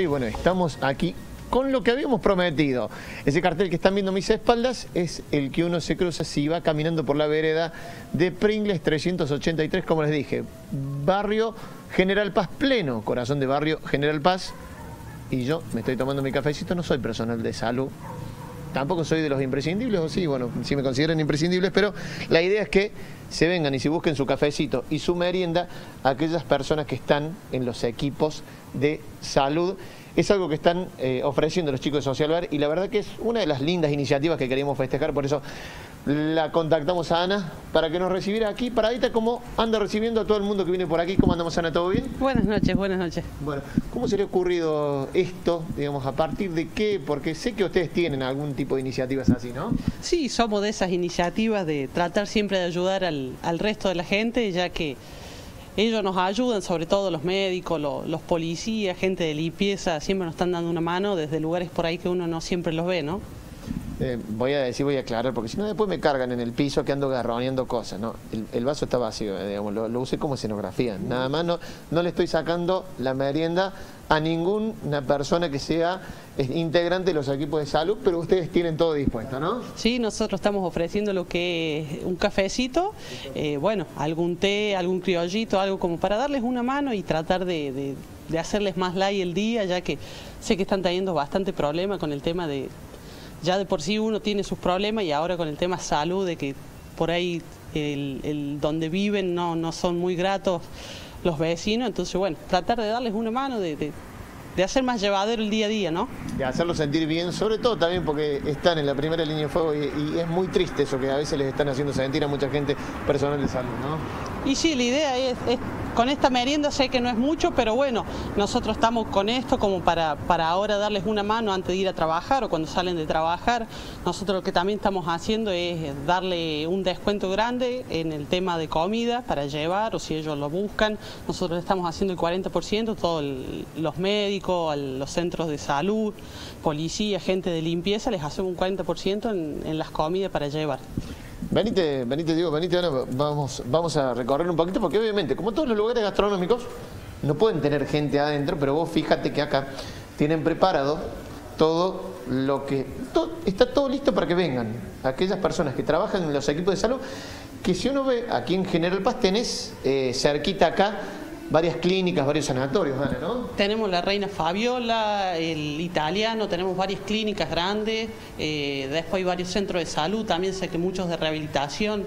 Y bueno, estamos aquí con lo que habíamos prometido. Ese cartel que están viendo mis espaldas es el que uno se cruza si va caminando por la vereda de Pringles 383, como les dije. Barrio General Paz pleno, corazón de barrio General Paz. Y yo me estoy tomando mi cafecito, no soy personal de salud, tampoco soy de los imprescindibles, o sí, bueno, sí me consideran imprescindibles, pero la idea es que se vengan y se busquen su cafecito y su merienda aquellas personas que están en los equipos de salud es algo que están eh, ofreciendo los chicos de Social Bar y la verdad que es una de las lindas iniciativas que queríamos festejar, por eso la contactamos a Ana para que nos recibiera aquí paradita como anda recibiendo a todo el mundo que viene por aquí. ¿Cómo andamos Ana? ¿Todo bien? Buenas noches, buenas noches. Bueno, ¿cómo se le ha ocurrido esto, digamos, a partir de qué? Porque sé que ustedes tienen algún tipo de iniciativas así, ¿no? Sí, somos de esas iniciativas de tratar siempre de ayudar al, al resto de la gente, ya que ellos nos ayudan, sobre todo los médicos, los, policías, gente de limpieza, siempre nos están dando una mano desde lugares por ahí que uno no siempre los ve, ¿no? Eh, voy a decir, voy a aclarar, porque si no después me cargan en el piso que ando garroneando cosas, ¿no? El, vaso está vacío, eh, digamos, lo, usé como escenografía. Nada más no, no le estoy sacando la merienda a ninguna persona que sea eh, integrante de los equipos de salud, pero ustedes tienen todo dispuesto, ¿no? Sí, nosotros estamos ofreciendo lo que es un cafecito, bueno, algún té, algún criollito, algo como para darles una mano y tratar de, de hacerles más light el día, ya que sé que están teniendo bastante problema con el tema de ya de por sí uno tiene sus problemas y ahora con el tema salud, de que por ahí el, donde viven no, no son muy gratos los vecinos, entonces bueno, tratar de darles una mano, de, hacer más llevadero el día a día, ¿no? De hacerlos sentir bien, sobre todo también porque están en la primera línea de fuego y, es muy triste eso que a veces les están haciendo sentir a mucha gente personal de salud, ¿no? Y sí, la idea es con esta merienda sé que no es mucho, pero bueno, nosotros estamos con esto como para, para ahora darles una mano antes de ir a trabajar o cuando salen de trabajar. Nosotros lo que también estamos haciendo es darle un descuento grande en el tema de comida para llevar o si ellos lo buscan. Nosotros estamos haciendo el 40%, todos los médicos, los centros de salud, policía, gente de limpieza, les hacemos un 40% en, en las comidas para llevar. Venite, venite, digo, venite, vamos, vamos a recorrer un poquito, porque obviamente, como todos los lugares gastronómicos, no pueden tener gente adentro, pero vos fíjate que acá tienen preparado todo lo que... está todo listo para que vengan aquellas personas que trabajan en los equipos de salud, que si uno ve aquí en General Paz tenés eh, cerquita acá varias clínicas, varios sanatorios, ¿no? Tenemos la Reina Fabiola, el italiano, tenemos varias clínicas grandes, eh, después hay varios centros de salud, también sé que muchos de rehabilitación.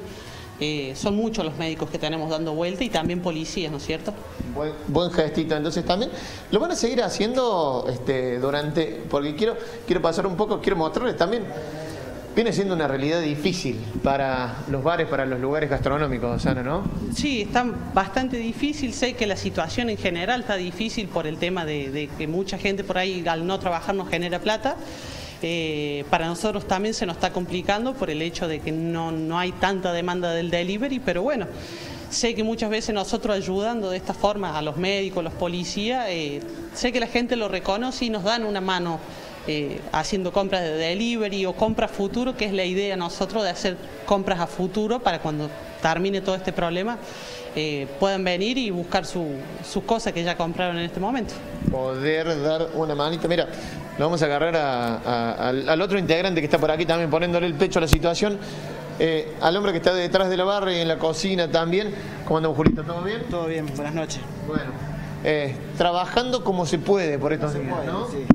Eh, son muchos los médicos que tenemos dando vuelta y también policías, ¿no es cierto? Buen, buen, gestito, entonces también lo van a seguir haciendo este, durante, porque quiero, quiero pasar un poco, quiero mostrarles también Viene siendo una realidad difícil para los bares, para los lugares gastronómicos, Ana, ¿no? Sí, está bastante difícil. Sé que la situación en general está difícil por el tema de, que mucha gente por ahí al no trabajar no genera plata. Eh, para nosotros también se nos está complicando por el hecho de que no, no hay tanta demanda del delivery, pero bueno, sé que muchas veces nosotros ayudando de esta forma a los médicos, los policías, eh, sé que la gente lo reconoce y nos dan una mano eh, haciendo compras de delivery o compras futuro, que es la idea nosotros de hacer compras a futuro para cuando termine todo este problema eh, puedan venir y buscar sus cosas que ya compraron en este momento. Poder dar una manita, mira, lo vamos a agarrar al, otro integrante que está por aquí también poniéndole el pecho a la situación. Eh, al hombre que está detrás de la barra y en la cocina también. ¿Cómo andamos, Julito? ¿Todo bien? Todo bien, buenas noches. Bueno, trabajando como se puede por estos días, ¿no? Sí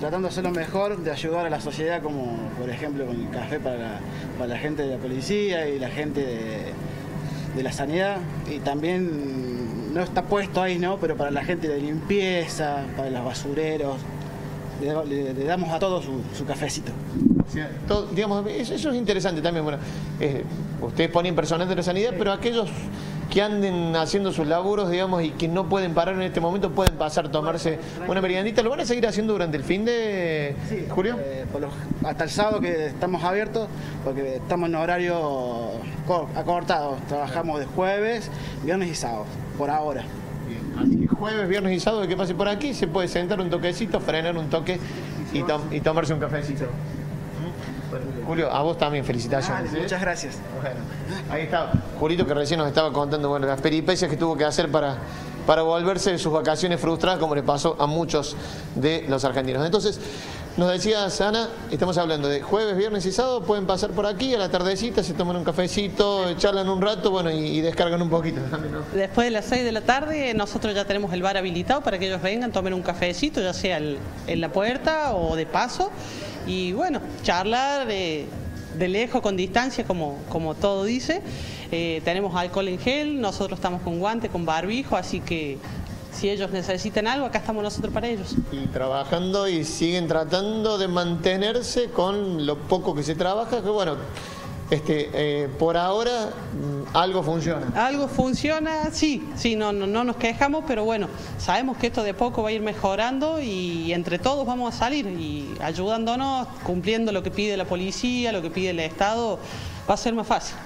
tratando de hacer lo mejor, de ayudar a la sociedad, como por ejemplo con el café para la, gente de la policía y la gente de, la sanidad. Y también no está puesto ahí, ¿no? Pero para la gente de limpieza, para los basureros, le, damos a todos su, cafecito. digamos, eso, es interesante también. Bueno, eh, ustedes ponen personal de la sanidad, pero aquellos que anden haciendo sus laburos, digamos, y que no pueden parar en este momento, pueden pasar a tomarse una meriendita. ¿Lo van a seguir haciendo durante el fin de Julio? Eh, hasta el sábado que estamos abiertos, porque estamos en horario acortado. Trabajamos de jueves, viernes y sábado, por ahora. Así que jueves, viernes y sábado que pase por aquí, se puede sentar un toquecito, frenar un toque y, y tomarse un cafecito. Julio, a vos también felicitaciones. Muchas gracias. ahí está Julito que recién nos estaba contando bueno, las peripecias que tuvo que hacer para para volverse de sus vacaciones frustradas como le pasó a muchos de los argentinos. Entonces, nos decía Sana, estamos hablando de jueves, viernes y sábado, pueden pasar por aquí a la tardecita, se toman un cafecito, charlan un rato, bueno, y, descargan un poquito Después de las 6 de la tarde, nosotros ya tenemos el bar habilitado para que ellos vengan, tomen un cafecito, ya sea en la puerta o de paso, y bueno, charlar de, lejos, con distancia, como, como todo dice. Eh, tenemos alcohol en gel, nosotros estamos con guante, con barbijo, así que si ellos necesitan algo, acá estamos nosotros para ellos. Y trabajando y siguen tratando de mantenerse con lo poco que se trabaja, que bueno, este, eh, por ahora mm, algo funciona. Algo funciona, sí, sí, no, no, no nos quejamos, pero bueno, sabemos que esto de poco va a ir mejorando y entre todos vamos a salir y ayudándonos, cumpliendo lo que pide la policía, lo que pide el Estado, va a ser más fácil.